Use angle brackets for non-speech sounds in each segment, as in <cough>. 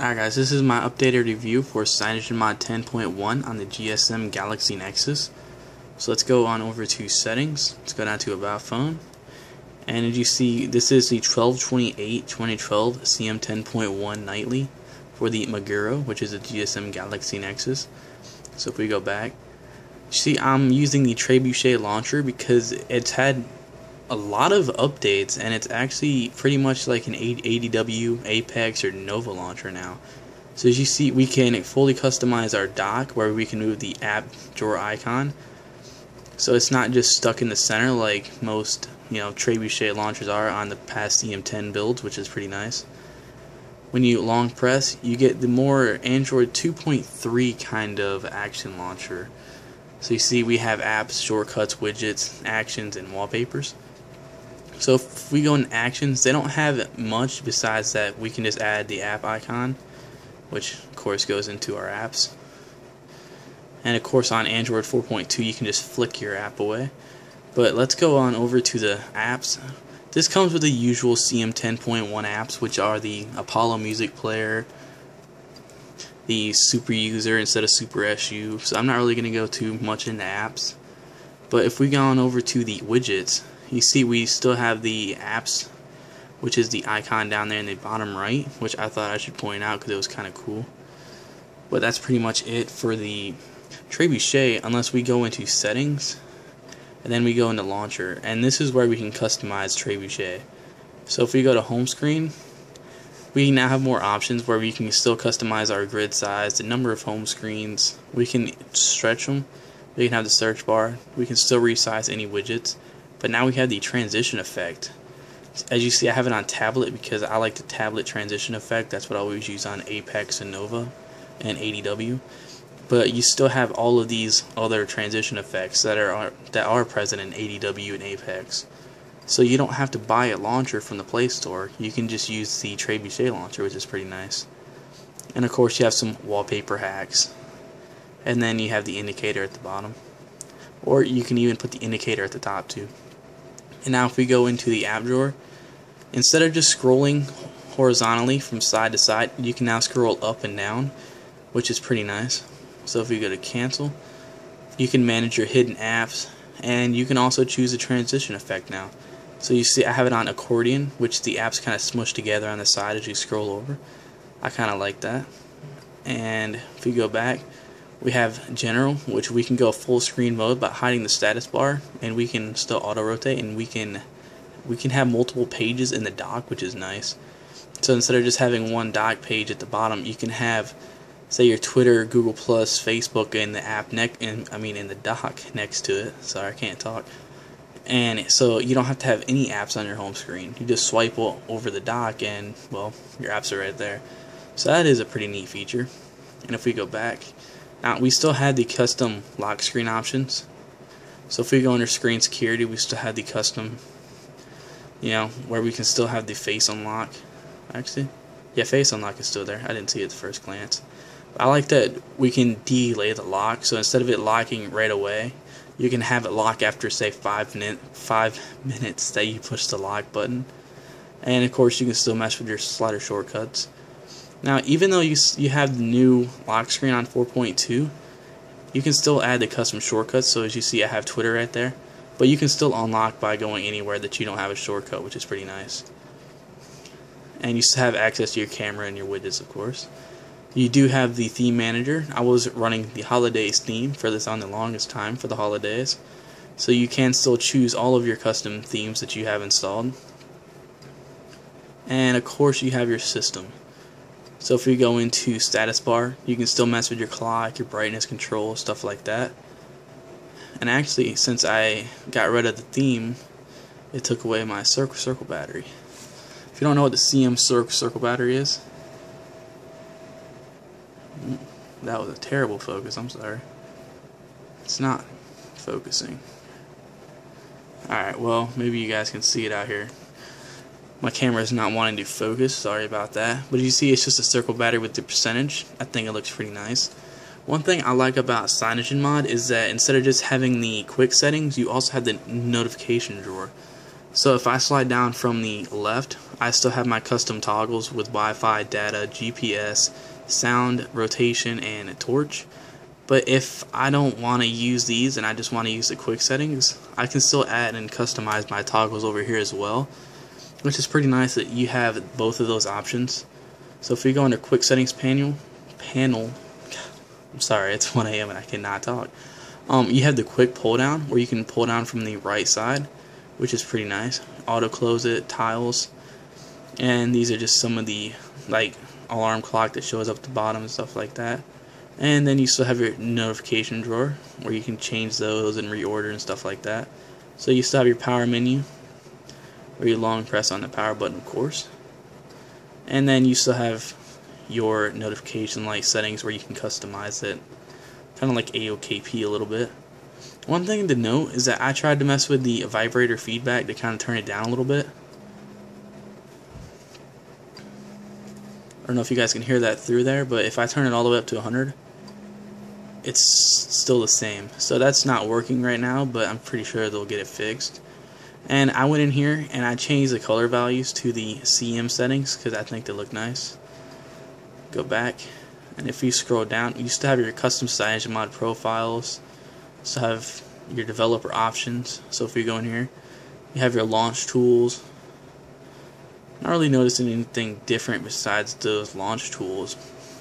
Alright guys, this is my updated review for CyanogenMod 10.1 on the GSM Galaxy Nexus. So let's go on over to settings, let's go down to about phone, and as you see this is the 1228 2012 CM 10.1 nightly for the Maguro, which is a GSM Galaxy Nexus. So if we go back, you see I'm using the Trebuchet launcher because it's had a lot of updates and it's actually pretty much like an ADW, Apex, or Nova launcher now. So as you see, we can fully customize our dock where we can move the app drawer icon. So it's not just stuck in the center like most, you know, Trebuchet launchers are on the past CM10 builds, which is pretty nice. When you long press, you get the more Android 2.3 kind of action launcher. So you see we have apps, shortcuts, widgets, actions, and wallpapers. So if we go in actions, they don't have much besides that we can just add the app icon, which of course goes into our apps. And of course on Android 4.2 you can just flick your app away. But let's go on over to the apps. This comes with the usual CM 10.1 apps, which are the Apollo Music Player, the Super User instead of Super SU. So I'm not really going to go too much into apps. But if we go on over to the widgets, you see we still have the apps which is the icon down there in the bottom right which I thought I should point out because it was kind of cool. But that's pretty much it for the Trebuchet unless we go into settings and then we go into launcher. And this is where we can customize Trebuchet. So if we go to home screen we now have more options where we can still customize our grid size the number of home screens. We can stretch them we can have the search bar. We can still resize any widgets but now we have the transition effect. As you see, I have it on tablet because I like the tablet transition effect. That's what I always use on Apex and Nova and ADW. But you still have all of these other transition effects that are that are present in ADW and Apex. So you don't have to buy a launcher from the Play Store. You can just use the Trebuchet launcher, which is pretty nice. And of course, you have some wallpaper hacks. And then you have the indicator at the bottom. Or you can even put the indicator at the top too. And now if we go into the app drawer, instead of just scrolling horizontally from side to side, you can now scroll up and down, which is pretty nice. So if we go to cancel, you can manage your hidden apps, and you can also choose a transition effect now. So you see I have it on accordion, which the apps kind of smush together on the side as you scroll over. I kind of like that. And if we go back, we have general, which we can go full screen mode by hiding the status bar, and we can still auto rotate, and we can we can have multiple pages in the dock, which is nice. So instead of just having one dock page at the bottom, you can have say your Twitter, Google Plus, Facebook, and the app neck, and I mean in the dock next to it. Sorry, I can't talk. And so you don't have to have any apps on your home screen. You just swipe over the dock, and well, your apps are right there. So that is a pretty neat feature. And if we go back, now we still had the custom lock screen options. So if we go under screen security, we still have the custom, you know, where we can still have the face unlock. Actually, yeah, face unlock is still there. I didn't see it at the first glance. I like that we can delay the lock. So instead of it locking right away, you can have it lock after say five minute five <laughs> minutes that you push the lock button. And of course, you can still mess with your slider shortcuts. Now, even though you, you have the new lock screen on 4.2, you can still add the custom shortcuts. So as you see, I have Twitter right there. But you can still unlock by going anywhere that you don't have a shortcut, which is pretty nice. And you still have access to your camera and your widgets, of course. You do have the theme manager. I was running the holidays theme for this on the longest time for the holidays. So you can still choose all of your custom themes that you have installed. And of course you have your system. So if you go into status bar, you can still mess with your clock, your brightness control, stuff like that. And actually, since I got rid of the theme, it took away my circle circle battery. If you don't know what the CM circle circle battery is, mm, that was a terrible focus, I'm sorry. It's not focusing. Alright, well, maybe you guys can see it out here my camera is not wanting to focus. Sorry about that. But you see it's just a circle battery with the percentage. I think it looks pretty nice. One thing I like about CyanogenMod is that instead of just having the quick settings you also have the notification drawer. So if I slide down from the left, I still have my custom toggles with Wi-Fi, data, GPS, sound, rotation, and a torch. But if I don't want to use these and I just want to use the quick settings, I can still add and customize my toggles over here as well. Which is pretty nice that you have both of those options. So if we go into quick settings panel, panel, I'm sorry, it's <laughs> 1 a.m. and I cannot talk. Um, you have the quick pull down where you can pull down from the right side, which is pretty nice. Auto close it, tiles, and these are just some of the like alarm clock that shows up at the bottom and stuff like that. And then you still have your notification drawer where you can change those and reorder and stuff like that. So you still have your power menu where you long press on the power button, of course. And then you still have your notification light settings where you can customize it. Kind of like AOKP a little bit. One thing to note is that I tried to mess with the vibrator feedback to kind of turn it down a little bit. I don't know if you guys can hear that through there, but if I turn it all the way up to 100, it's still the same. So that's not working right now, but I'm pretty sure they'll get it fixed. And I went in here and I changed the color values to the CM settings because I think they look nice. Go back, and if you scroll down, you still have your custom CyanogenMod profiles. Still have your developer options. So if you go in here, you have your launch tools. Not really noticing anything different besides those launch tools.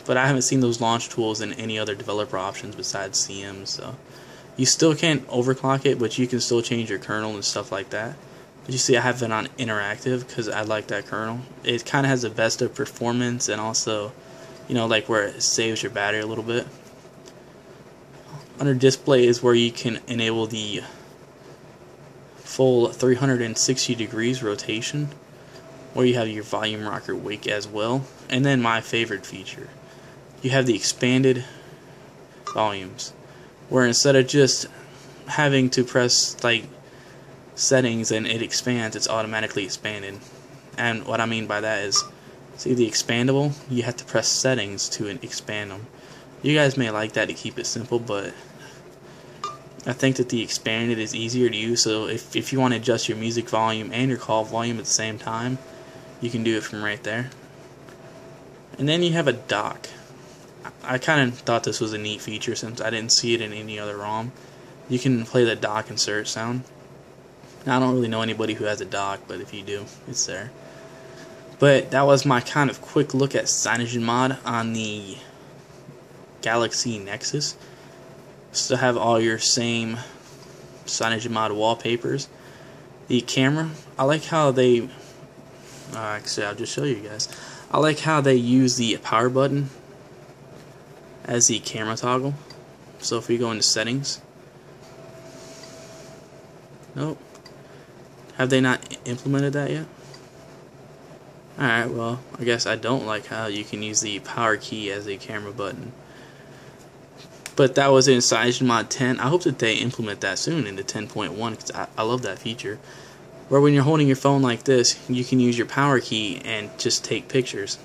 But I haven't seen those launch tools in any other developer options besides CM. So you still can't overclock it, but you can still change your kernel and stuff like that. But you see I have it on interactive because I like that kernel. It kind of has the best of performance and also, you know, like where it saves your battery a little bit. Under display is where you can enable the full 360 degrees rotation where you have your volume rocker wake as well. And then my favorite feature, you have the expanded volumes where instead of just having to press like settings and it expands, it's automatically expanded. And what I mean by that is, see the expandable, you have to press settings to expand them. You guys may like that to keep it simple, but I think that the expanded is easier to use. So if, if you want to adjust your music volume and your call volume at the same time, you can do it from right there. And then you have a dock. I kind of thought this was a neat feature since I didn't see it in any other ROM. You can play the dock insert sound. Now, I don't really know anybody who has a dock, but if you do, it's there. But that was my kind of quick look at CyanogenMod on the Galaxy Nexus. Still have all your same CyanogenMod wallpapers. The camera, I like how they, uh, actually I'll just show you guys. I like how they use the power button as the camera toggle. So if we go into settings, nope. Have they not implemented that yet? Alright, well, I guess I don't like how you can use the power key as a camera button. But that was in CyanogenMod 10. I hope that they implement that soon into 10.1 because I, I love that feature. Where when you're holding your phone like this, you can use your power key and just take pictures.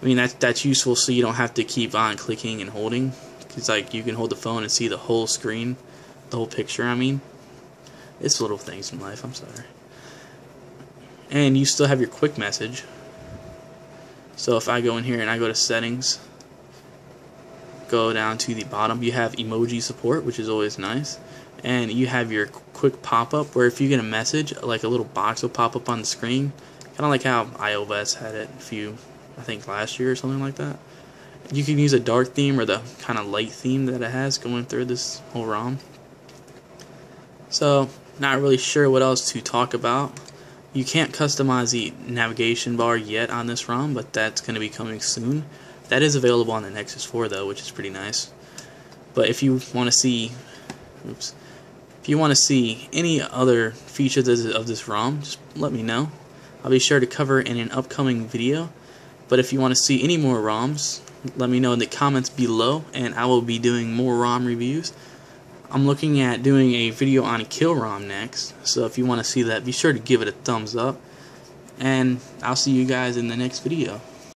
I mean, that's, that's useful so you don't have to keep on clicking and holding. Because, like you can hold the phone and see the whole screen, the whole picture, I mean. It's little things in life, I'm sorry. And you still have your quick message. So if I go in here and I go to settings, go down to the bottom, you have emoji support, which is always nice. And you have your quick pop-up where if you get a message, like a little box will pop up on the screen. Kind of like how iOS had it a few I think last year or something like that. You can use a dark theme or the kind of light theme that it has going through this whole ROM. So, not really sure what else to talk about. You can't customize the navigation bar yet on this ROM, but that's going to be coming soon. That is available on the Nexus 4 though, which is pretty nice. But if you want to see, oops, if you want to see any other features of this ROM, just let me know. I'll be sure to cover in an upcoming video. But if you want to see any more ROMs, let me know in the comments below, and I will be doing more ROM reviews. I'm looking at doing a video on Kill ROM next, so if you want to see that, be sure to give it a thumbs up. And I'll see you guys in the next video.